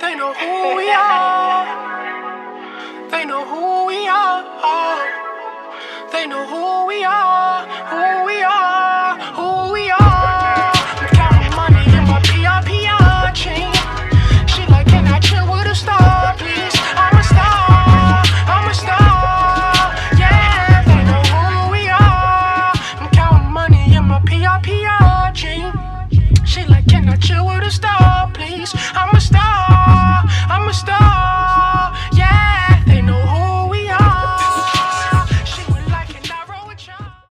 They know who we are. They know who we are. They know who we are. Who we are. Who we are. I'm counting money in my PRPR chain. She like, can I chill with a star, please? I'm a star. I'm a star. Yeah. They know who we are. I'm counting money in my PRPR.